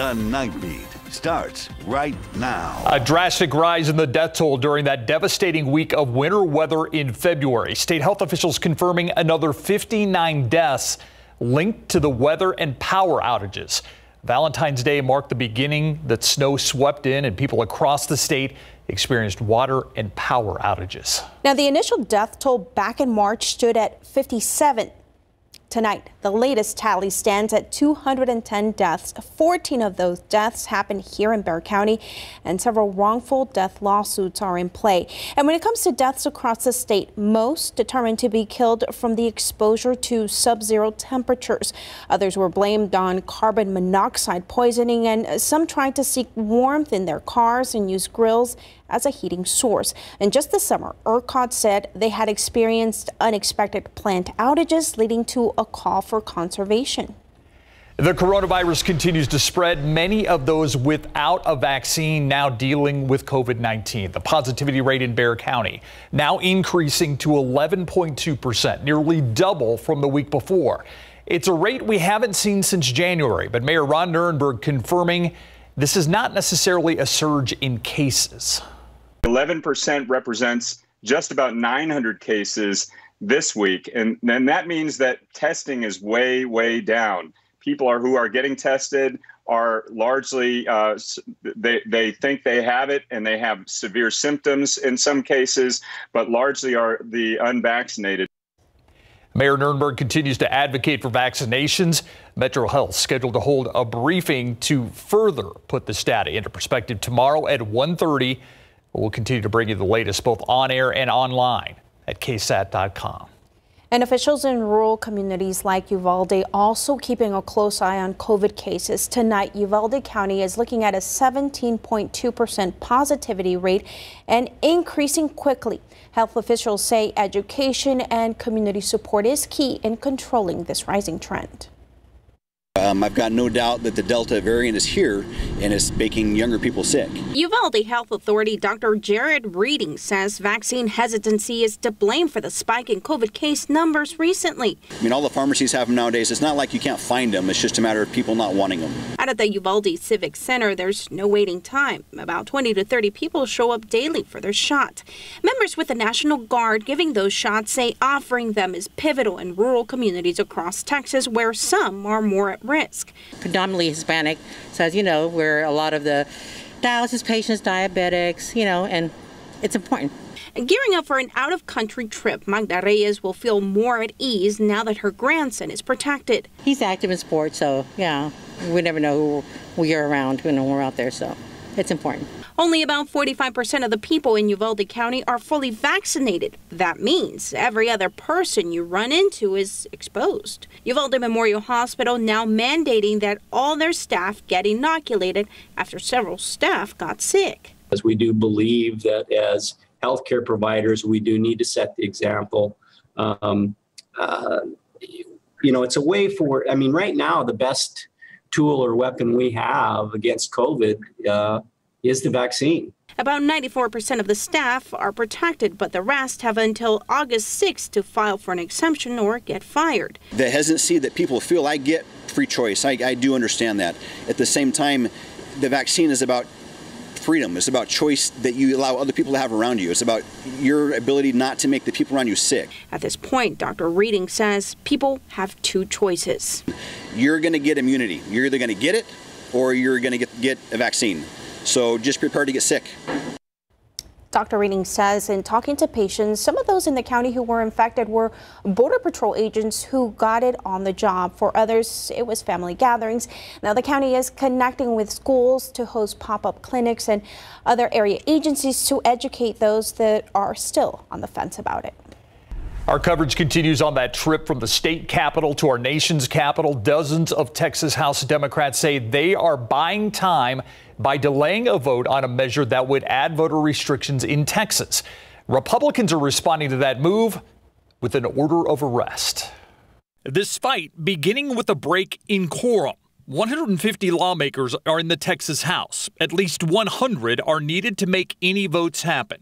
The Night Beat starts right now. A drastic rise in the death toll during that devastating week of winter weather in February. State health officials confirming another 59 deaths linked to the weather and power outages. Valentine's Day marked the beginning that snow swept in and people across the state experienced water and power outages. Now, the initial death toll back in March stood at 57. Tonight, the latest tally stands at 210 deaths. 14 of those deaths happened here in Bexar County, and several wrongful death lawsuits are in play. And when it comes to deaths across the state, most determined to be killed from the exposure to sub-zero temperatures. Others were blamed on carbon monoxide poisoning, and some tried to seek warmth in their cars and use grills as a heating source. And just this summer, ERCOT said they had experienced unexpected plant outages, leading to a call for conservation. The coronavirus continues to spread. Many of those without a vaccine now dealing with COVID 19. The positivity rate in Bexar County now increasing to 11.2%, nearly double from the week before. It's a rate we haven't seen since January, but Mayor Ron Nirenberg confirming this is not necessarily a surge in cases. 11% represents just about 900 cases this week. And then that means that testing is way, way down. People are who are getting tested are largely uh, they they think they have it and they have severe symptoms in some cases, but largely are the unvaccinated. Mayor Nirenberg continues to advocate for vaccinations. Metro Health scheduled to hold a briefing to further put this data into perspective tomorrow at 1:30. We'll continue to bring you the latest both on air and online at ksat.com. And officials in rural communities like Uvalde also keeping a close eye on COVID cases. Tonight, Uvalde County is looking at a 17.2% positivity rate and increasing quickly. Health officials say education and community support is key in controlling this rising trend. Um, I've got no doubt that the Delta variant is here and is making younger people sick. Uvalde Health Authority Dr. Jared Reading says vaccine hesitancy is to blame for the spike in COVID case numbers recently. I mean, all the pharmacies have them nowadays. It's not like you can't find them. It's just a matter of people not wanting them. Out at the Uvalde Civic Center, there's no waiting time. About 20 to 30 people show up daily for their shot. Members with the National Guard giving those shots say offering them is pivotal in rural communities across Texas where some are more at risk. Predominantly Hispanic, says, you know, where a lot of the dialysis patients, diabetics, you know, and it's important. And gearing up for an out of country trip, Magda Reyes will feel more at ease now that her grandson is protected. He's active in sports, so yeah, we never know who we are around when we're out there, so it's important. Only about 45% of the people in Uvalde County are fully vaccinated. That means every other person you run into is exposed. Uvalde Memorial Hospital now mandating that all their staff get inoculated after several staff got sick. As we do believe that as healthcare providers, we do need to set the example. Um, uh, you know, it's a way for, I mean, right now, the best tool or weapon we have against COVID uh, is the vaccine. About 94% of the staff are protected, but the rest have until August 6th to file for an exemption or get fired. The hesitancy that people feel I get free choice, I, I do understand that. At the same time, the vaccine is about freedom. It's about choice that you allow other people to have around you. It's about your ability not to make the people around you sick. At this point, Dr. Reading says people have two choices. You're going to get immunity. You're either going to get it or you're going to get, get a vaccine. So just prepare to get sick. Dr. Reading says in talking to patients, some of those in the county who were infected were Border Patrol agents who got it on the job. For others, it was family gatherings. Now, the county is connecting with schools to host pop-up clinics and other area agencies to educate those that are still on the fence about it. Our coverage continues on that trip from the state capital to our nation's capital. Dozens of Texas House Democrats say they are buying time by delaying a vote on a measure that would add voter restrictions in Texas. Republicans are responding to that move with an order of arrest. This fight beginning with a break in quorum. 150 lawmakers are in the Texas House. At least 100 are needed to make any votes happen.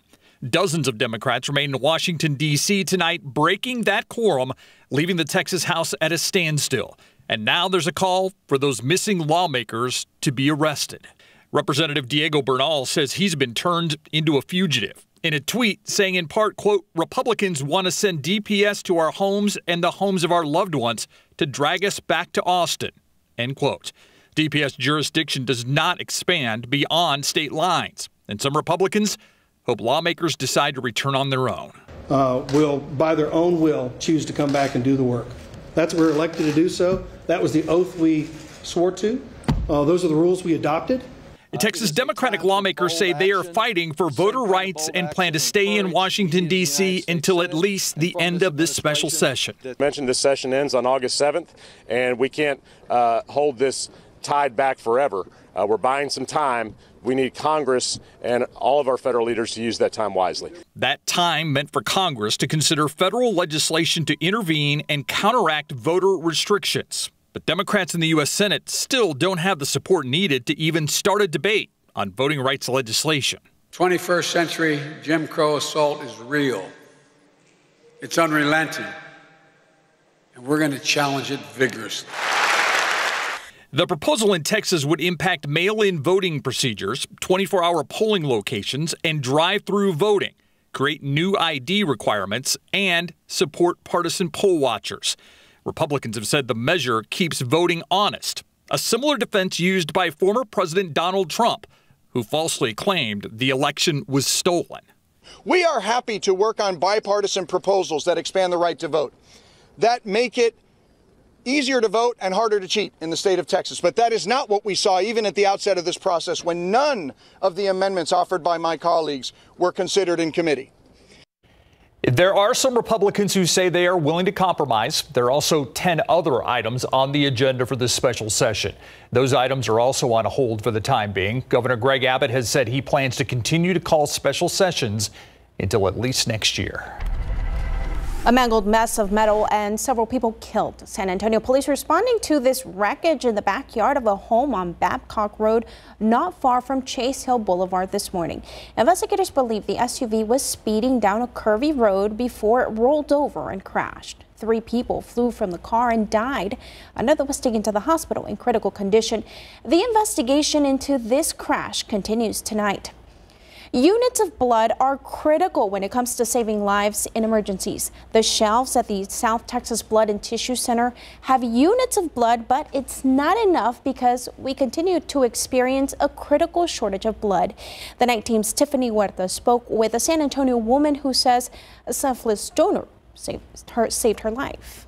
Dozens of Democrats remain in Washington, D.C. tonight, breaking that quorum, leaving the Texas House at a standstill. And now there's a call for those missing lawmakers to be arrested. Representative Diego Bernal says he's been turned into a fugitive. In a tweet saying in part, quote, Republicans want to send DPS to our homes and the homes of our loved ones to drag us back to Austin, end quote. DPS jurisdiction does not expand beyond state lines, and some Republicans hope lawmakers decide to return on their own. Uh, will, by their own will, choose to come back and do the work. That's what we're elected to do so. That was the oath we swore to. Uh, those are the rules we adopted. Texas Democratic lawmakers say they are fighting for voter rights and plan to stay in Washington, D.C. until at least the end of this special session. I mentioned this session ends on August 7th, and we can't uh, hold this tied back forever. Uh, we're buying some time. We need Congress and all of our federal leaders to use that time wisely. That time meant for Congress to consider federal legislation to intervene and counteract voter restrictions. But Democrats in the U.S. Senate still don't have the support needed to even start a debate on voting rights legislation. 21st century Jim Crow assault is real, it's unrelenting, and we're going to challenge it vigorously. The proposal in Texas would impact mail in voting procedures, 24 hour polling locations, and drive through voting, create new ID requirements, and support partisan poll watchers. Republicans have said the measure keeps voting honest, a similar defense used by former President Donald Trump, who falsely claimed the election was stolen. We are happy to work on bipartisan proposals that expand the right to vote, that make it easier to vote and harder to cheat in the state of Texas. But that is not what we saw even at the outset of this process when none of the amendments offered by my colleagues were considered in committee. There are some Republicans who say they are willing to compromise. There are also 10 other items on the agenda for this special session. Those items are also on hold for the time being. Governor Greg Abbott has said he plans to continue to call special sessions until at least next year. A mangled mess of metal and several people killed. San Antonio police responding to this wreckage in the backyard of a home on Babcock Road, not far from Chase Hill Boulevard this morning. Investigators believe the SUV was speeding down a curvy road before it rolled over and crashed. Three people flew from the car and died. Another was taken to the hospital in critical condition. The investigation into this crash continues tonight. Units of blood are critical when it comes to saving lives in emergencies. The shelves at the South Texas Blood and Tissue Center have units of blood, but it's not enough because we continue to experience a critical shortage of blood. The night team's Tiffany Huertas spoke with a San Antonio woman who says a selfless donor saved her, saved her life.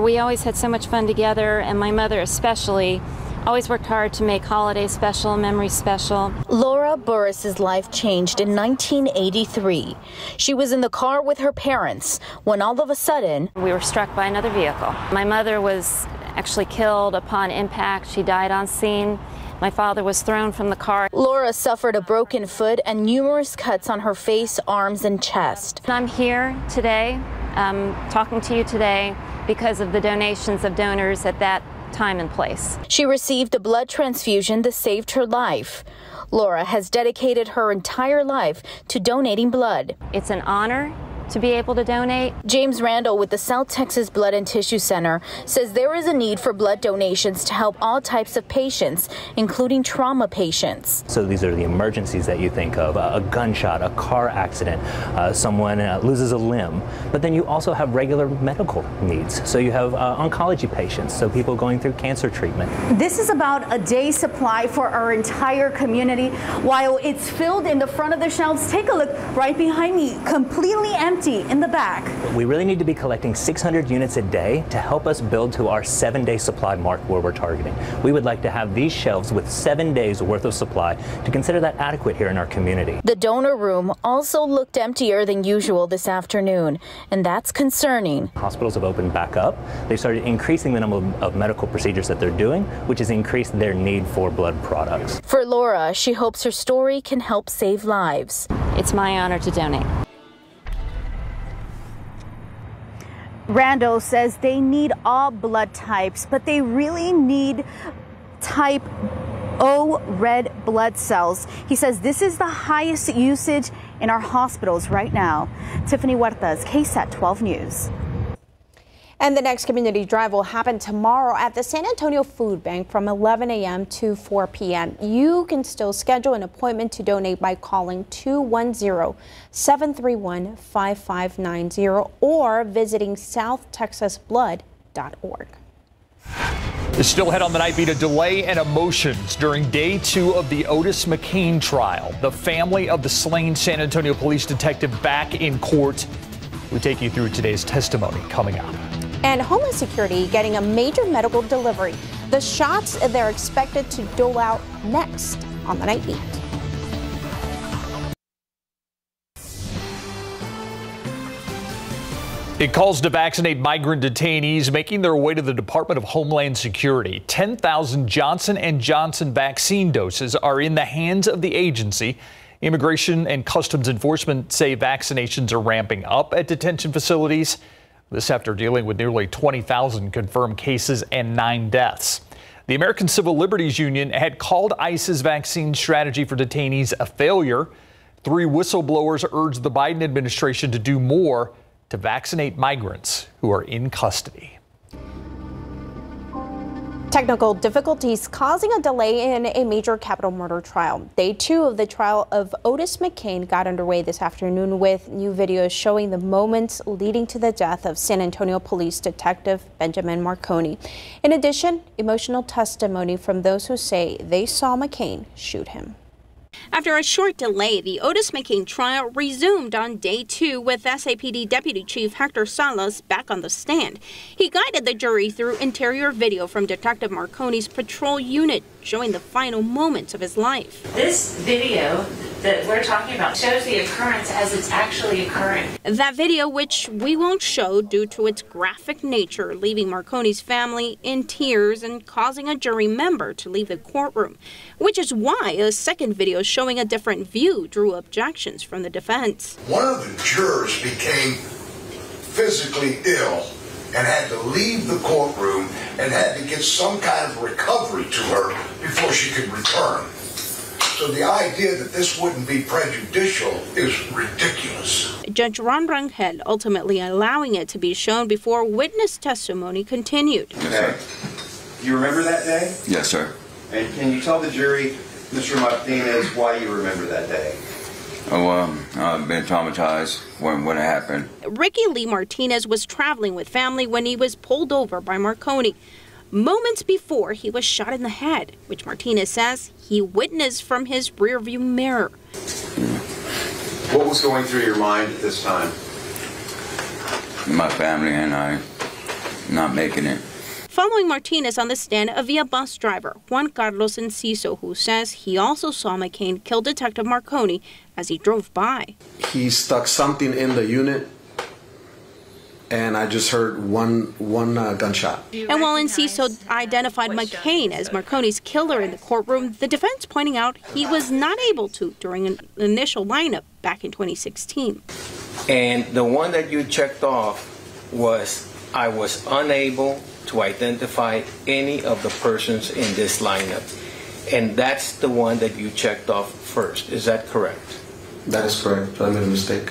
We always had so much fun together, and my mother especially always worked hard to make holidays special, memories special. Laura Burris's life changed in 1983. She was in the car with her parents when all of a sudden we were struck by another vehicle. My mother was actually killed upon impact. She died on scene. My father was thrown from the car. Laura suffered a broken foot and numerous cuts on her face, arms, and chest. I'm here today, um, talking to you today because of the donations of donors at that time and place. She received a blood transfusion that saved her life. Laura has dedicated her entire life to donating blood. It's an honor to be able to donate. James Randall with the South Texas Blood and Tissue Center says there is a need for blood donations to help all types of patients, including trauma patients. So these are the emergencies that you think of a gunshot, a car accident, uh, someone uh, loses a limb. But then you also have regular medical needs. So you have uh, oncology patients, so people going through cancer treatment. This is about a day's supply for our entire community. While it's filled in the front of the shelves, take a look right behind me, completely empty empty in the back. We really need to be collecting 600 units a day to help us build to our seven day supply mark where we're targeting. We would like to have these shelves with seven days worth of supply to consider that adequate here in our community. The donor room also looked emptier than usual this afternoon, and that's concerning. Hospitals have opened back up. They started increasing the number of medical procedures that they're doing, which has increased their need for blood products. For Laura, she hopes her story can help save lives. It's my honor to donate. Randall says they need all blood types, but they really need type O red blood cells. He says this is the highest usage in our hospitals right now. Tiffany Huertas, KSAT 12 News. And the next community drive will happen tomorrow at the San Antonio Food Bank from 11 a.m. to 4 p.m. You can still schedule an appointment to donate by calling 210-731-5590 or visiting southtexasblood.org. Still ahead on the night beat a delay and emotions during day two of the Otis McCane trial. The family of the slain San Antonio police detective back in court. We take you through today's testimony coming up. And Homeland Security getting a major medical delivery. The shots they're expected to dole out next on the night beat. It calls to vaccinate migrant detainees making their way to the Department of Homeland Security. 10,000 Johnson & Johnson vaccine doses are in the hands of the agency. Immigration and Customs Enforcement say vaccinations are ramping up at detention facilities. This after dealing with nearly 20,000 confirmed cases and nine deaths. The American Civil Liberties Union had called ICE's vaccine strategy for detainees a failure. Three whistleblowers urged the Biden administration to do more to vaccinate migrants who are in custody. Technical difficulties causing a delay in a major capital murder trial. Day two of the trial of Otis McCane got underway this afternoon with new videos showing the moments leading to the death of San Antonio Police Detective Benjamin Marconi. In addition, emotional testimony from those who say they saw McCane shoot him. After a short delay, the Otis McCane trial resumed on day two with SAPD Deputy Chief Hector Salas back on the stand. He guided the jury through interior video from Detective Marconi's patrol unit showing the final moments of his life. This video that we're talking about shows the occurrence as it's actually occurring. That video, which we won't show due to its graphic nature, leaving Marconi's family in tears and causing a jury member to leave the courtroom, which is why a second video showing a different view drew objections from the defense. One of the jurors became physically ill and had to leave the courtroom and had to get some kind of recovery to her before she could return. So the idea that this wouldn't be prejudicial is ridiculous. Judge Ron Rangel ultimately allowing it to be shown before witness testimony continued. Okay. You remember that day? Yes, sir. And can you tell the jury, Mr. Martinez, why you remember that day? Oh, um, I've been traumatized when, when it happened. Ricky Lee Martinez was traveling with family when he was pulled over by Marconi moments before he was shot in the head, which Martinez says he witnessed from his rearview mirror. What was going through your mind at this time? My family and I not making it. Following Martinez on the stand, a Via bus driver, Juan Carlos Enciso, who says he also saw McCane kill Detective Marconi as he drove by. He stuck something in the unit and I just heard one one uh, gunshot. And while Enciso identified McCane as Marconi's killer in the courtroom, the defense pointing out he was not able to during an initial lineup back in 2016. And the one that you checked off was I was unable to identify any of the persons in this lineup. And that's the one that you checked off first. Is that correct? That is correct. I made a mistake.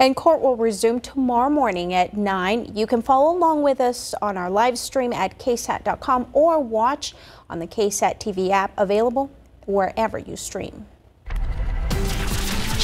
And court will resume tomorrow morning at 9. You can follow along with us on our live stream at ksat.com or watch on the KSAT TV app available wherever you stream.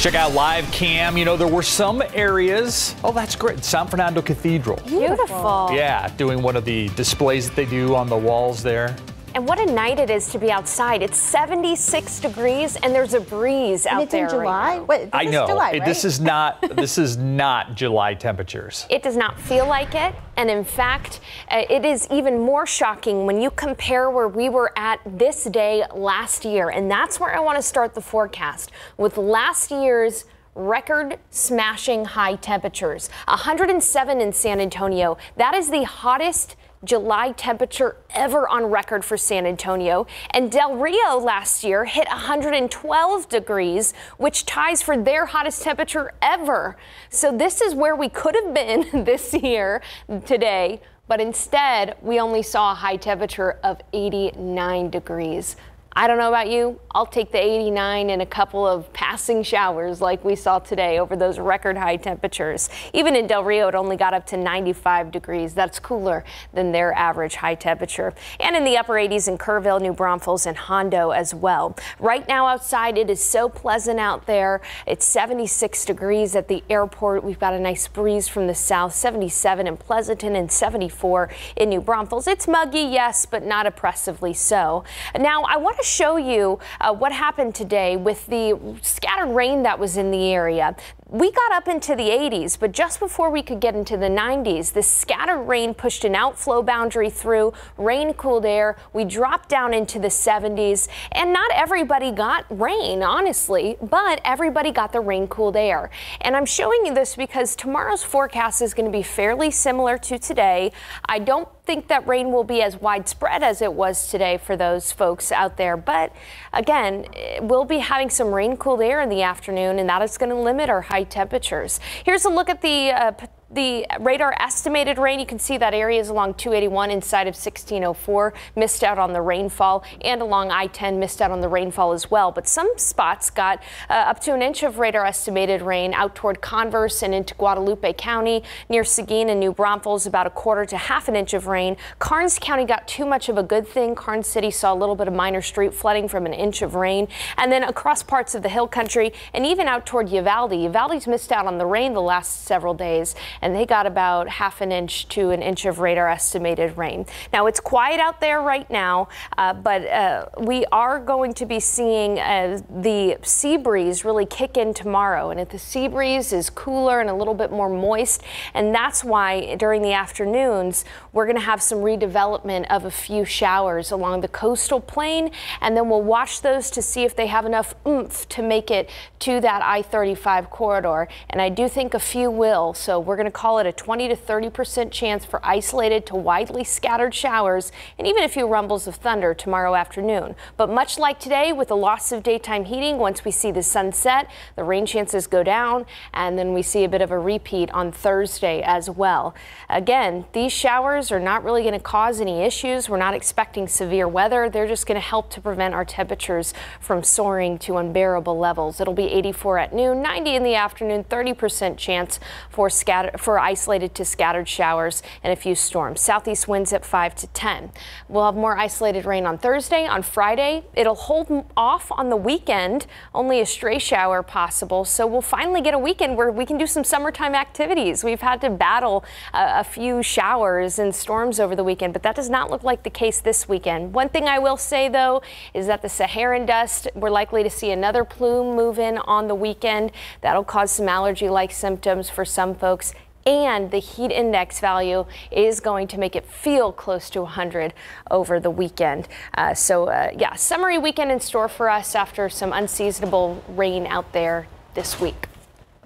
Check out live cam. You know, there were some areas. Oh, that's great. San Fernando Cathedral. Beautiful. Yeah, doing one of the displays that they do on the walls there. And what a night it is to be outside. It's 76 degrees and there's a breeze out it's there. in July. Right Wait, I know. July, It- right? This is not this is not July temperatures. It does not feel like it. And in fact, uh, it is even more shocking when you compare where we were at this day last year. And that's where I want to start the forecast with last year's record smashing high temperatures 107 in San Antonio. That is the hottest July temperature ever on record for San Antonio. And Del Rio last year hit 112 degrees, which ties for their hottest temperature ever. So this is where we could have been this year today, but instead we only saw a high temperature of 89 degrees. I don't know about you, I'll take the 89 and a couple of passing showers like we saw today over those record high temperatures. Even in Del Rio, it only got up to 95 degrees. That's cooler than their average high temperature. And in the upper 80s in Kerrville, New Braunfels, and Hondo as well. Right now outside, it is so pleasant out there. It's 76 degrees at the airport. We've got a nice breeze from the south, 77 in Pleasanton and 74 in New Braunfels. It's muggy, yes, but not oppressively so. Now, I want to show you uh, what happened today with the scattered rain that was in the area. We got up into the 80s, but just before we could get into the 90s, this scattered rain pushed an outflow boundary through, rain cooled air. We dropped down into the 70s, and not everybody got rain, honestly, but everybody got the rain cooled air. And I'm showing you this because tomorrow's forecast is going to be fairly similar to today. I don't think that rain will be as widespread as it was today for those folks out there. But again, eh, we'll be having some rain cooled air in the afternoon, and that is going to limit our high temperatures. Here's a look at the uh, the radar estimated rain, you can see that areas along 281 inside of 1604 missed out on the rainfall and along I-10 missed out on the rainfall as well. But some spots got uh, up to an inch of radar estimated rain out toward Converse and into Guadalupe County near Seguin and New Braunfels about a quarter to half an inch of rain. Karnes County got too much of a good thing. Karnes City saw a little bit of minor street flooding from an inch of rain and then across parts of the hill country and even out toward Uvalde. Uvalde's missed out on the rain the last several days and they got about half an inch to an inch of radar estimated rain. Now it's quiet out there right now, uh, but uh, we are going to be seeing uh, the sea breeze really kick in tomorrow. And if the sea breeze is cooler and a little bit more moist, and that's why during the afternoons we're going to have some redevelopment of a few showers along the coastal plain, and then we'll watch those to see if they have enough oomph to make it to that I-35 corridor. And I do think a few will, so we're going to call it a 20 to 30 percent chance for isolated to widely scattered showers and even a few rumbles of thunder tomorrow afternoon. But much like today with the loss of daytime heating, once we see the sun set, the rain chances go down and then we see a bit of a repeat on Thursday as well. Again, these showers are not really going to cause any issues. We're not expecting severe weather. They're just going to help to prevent our temperatures from soaring to unbearable levels. It'll be 84 at noon, 90 in the afternoon, 30 percent chance for scatter for isolated to scattered showers and a few storms. Southeast winds at 5 to 10. We'll have more isolated rain on Thursday. On Friday, it'll hold off on the weekend, only a stray shower possible. So we'll finally get a weekend where we can do some summertime activities. We've had to battle a, a few showers and storms over the weekend, but that does not look like the case this weekend. One thing I will say, though, is that the Saharan dust, we're likely to see another plume move in on the weekend. That'll cause some allergy like symptoms for some folks and the heat index value is going to make it feel close to 100 over the weekend. Uh, so, uh, yeah, summery weekend in store for us after some unseasonable rain out there this week.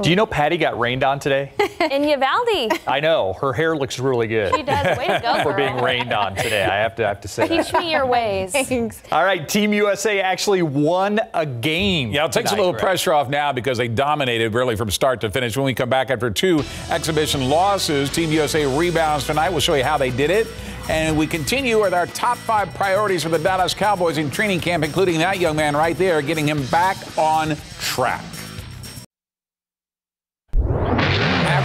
Do you know Patty got rained on today? In Uvalde. I know. Her hair looks really good. She does. Way to go, For being rained on today. I have to have to say that. Teach me your ways. Thanks. All right, Team USA actually won a game. Yeah, it takes a little Greg. pressure off now because they dominated really from start to finish. When we come back after two exhibition losses, Team USA rebounds tonight. We'll show you how they did it. And we continue with our top five priorities for the Dallas Cowboys in training camp, including that young man right there, getting him back on track.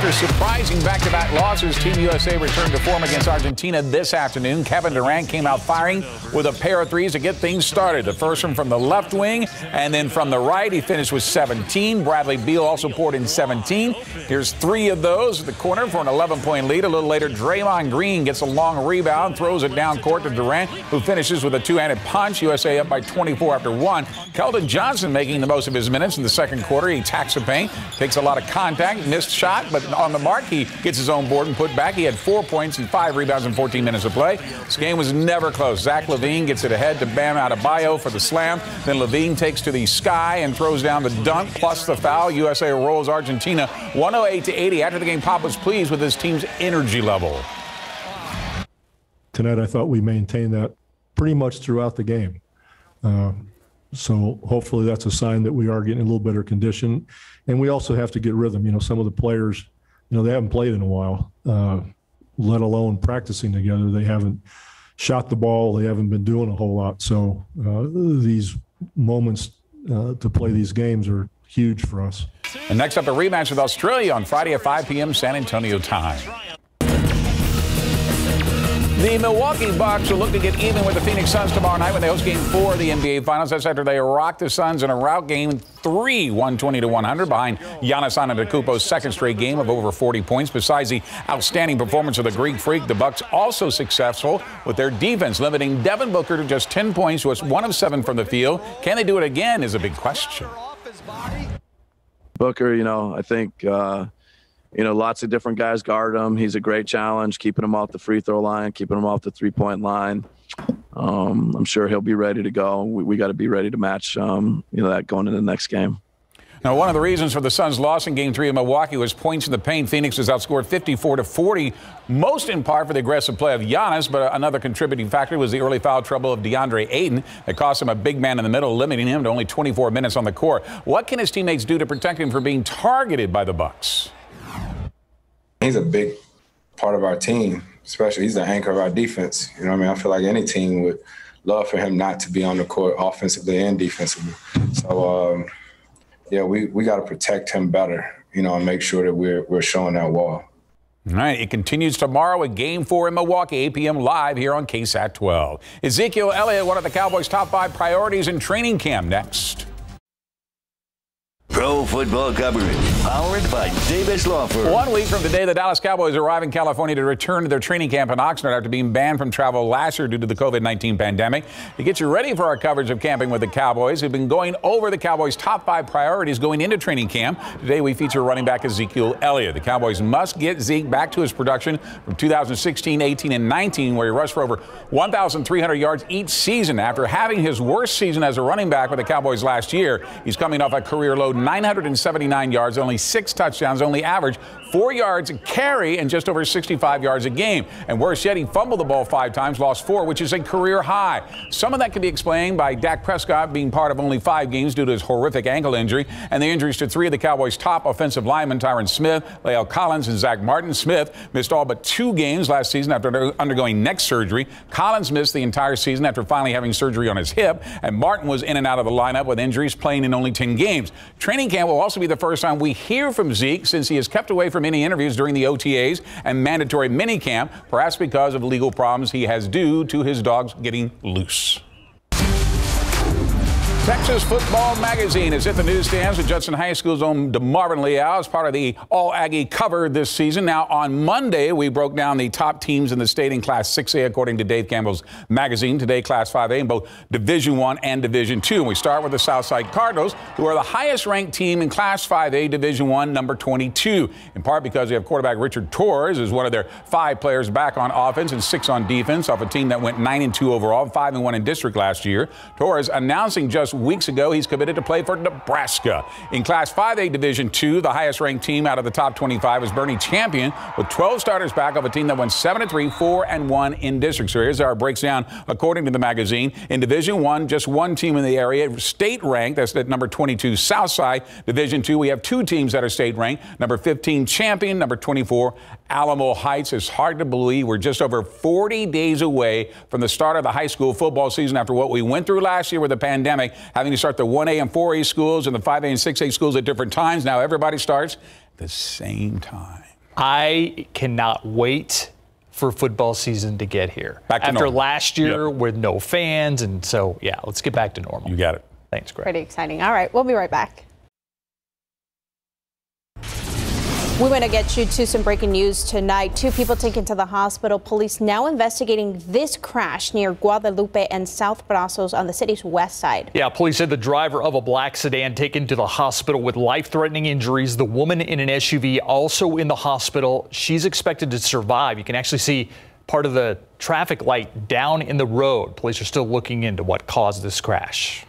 After surprising back-to-back losses, Team USA returned to form against Argentina this afternoon. Kevin Durant came out firing with a pair of threes to get things started. The first one from the left wing, and then from the right, he finished with 17. Bradley Beal also poured in 17. Here's three of those at the corner for an 11-point lead. A little later, Draymond Green gets a long rebound, throws it down court to Durant, who finishes with a two-handed punch. USA up by 24 after one. Keldon Johnson making the most of his minutes in the second quarter. He attacks the paint, takes a lot of contact, missed shot, but on the mark, he gets his own board and put back. He had four points and five rebounds in 14 minutes of play. This game was never close. Zach LaVine gets it ahead to Bam Adebayo for the slam. Then Levine takes to the sky and throws down the dunk plus the foul. USA rolls Argentina 108 to 80. After the game, Pop was pleased with his team's energy level. tonight I thought we maintained that pretty much throughout the game. Uh, so hopefully that's a sign that we are getting a little better condition. And we also have to get rhythm. You know, some of the players, you know, they haven't played in a while, uh, let alone practicing together. They haven't, shot the ball. They haven't been doing a whole lot. So uh, these moments uh, to play these games are huge for us. And next up, a rematch with Australia on Friday at 5 p.m. San Antonio time. The Milwaukee Bucks will look to get even with the Phoenix Suns tomorrow night when they host Game Four of the NBA Finals. That's after they rocked the Suns in a rout game three, 120 to 100, behind Giannis Antetokounmpo's second straight game of over 40 points. Besides the outstanding performance of the Greek Freak, the Bucks also successful with their defense, limiting Devin Booker to just 10 points, was one of seven from the field. Can they do it again? Is a big question. Booker, you know, I think. Uh, you know, lots of different guys guard him. He's a great challenge, keeping him off the free throw line, keeping him off the three point line. Um, I'm sure he'll be ready to go. We, we got to be ready to match, um, you know, that going into the next game. Now, one of the reasons for the Suns' loss in Game Three of Milwaukee was points in the paint. Phoenix was outscored 54 to 40, most in part for the aggressive play of Giannis. But another contributing factor was the early foul trouble of DeAndre Ayton that cost him a big man in the middle, limiting him to only 24 minutes on the court. What can his teammates do to protect him from being targeted by the Bucks? He's a big part of our team, especially he's the anchor of our defense. You know what I mean? I feel like any team would love for him not to be on the court offensively and defensively. So, um, yeah, we, we got to protect him better, you know, and make sure that we're, we're showing that wall. All right, it continues tomorrow at Game 4 in Milwaukee, 8 p.m. live here on KSAT 12. Ezekiel Elliott, one of the Cowboys' top five priorities in training camp next. Pro football coverage, powered by Davis Law Firm. One week from today, the Dallas Cowboys arrive in California to return to their training camp in Oxnard after being banned from travel last year due to the COVID 19 pandemic. To get you ready for our coverage of camping with the Cowboys, we've been going over the Cowboys' top five priorities going into training camp. Today, we feature running back Ezekiel Elliott. The Cowboys must get Zeke back to his production from 2016, 18, and 19, where he rushed for over 1,300 yards each season. After having his worst season as a running back with the Cowboys last year, he's coming off a career low 979 yards, only six touchdowns, only average four yards a carry, and just over 65 yards a game. And worse yet, he fumbled the ball five times, lost four, which is a career high. Some of that can be explained by Dak Prescott being part of only five games due to his horrific ankle injury and the injuries to three of the Cowboys' top offensive linemen, Tyron Smith, La'el Collins, and Zack Martin. Smith missed all but two games last season after undergoing neck surgery. Collins missed the entire season after finally having surgery on his hip, and Martin was in and out of the lineup with injuries, playing in only 10 games. Training camp will also be the first time we hear from Zeke since he is kept away from any interviews during the OTAs and mandatory minicamp, perhaps because of legal problems he has due to his dogs getting loose. Texas Football Magazine is at the newsstands at Judson High School's own DeMarvin Leal as part of the All Aggie cover this season. Now, on Monday, we broke down the top teams in the state in Class 6A according to Dave Campbell's magazine. Today, Class 5A in both Division 1 and Division 2. And we start with the Southside Cardinals, who are the highest ranked team in Class 5A Division 1, number 22, in part because they have quarterback Richard Torres as one of their five players back on offense and six on defense off a team that went 9 and 2 overall, 5 and 1 in district last year. Torres announcing just weeks ago he's committed to play for Nebraska. In Class 5A Division 2, the highest ranked team out of the top 25 is Boerne Champion with 12 starters back of a team that went 7 and 3, 4 and 1 in district. So here's our breakdown according to the magazine. In Division 1, just one team in the area, state ranked, that's at number 22 Southside. Division 2, we have two teams that are state ranked. Number 15 Champion, number 24 Alamo Heights. It's hard to believe we're just over 40 days away from the start of the high school football season after what we went through last year with the pandemic, having to start the 1A and 4A schools and the 5A and 6A schools at different times. Now everybody starts at the same time. I cannot wait for football season to get here. Back to After normal. last year Yep. with no fans, and so yeah, let's get back to normal. You got it. Thanks, Greg. Pretty exciting. All right, we'll be right back. We want to get you to some breaking news tonight. Two people taken to the hospital. Police now investigating this crash near Guadalupe and South Brazos on the city's west side. Yeah, police said the driver of a black sedan taken to the hospital with life threatening injuries. The woman in an SUV also in the hospital. She's expected to survive. You can actually see part of the traffic light down in the road. Police are still looking into what caused this crash.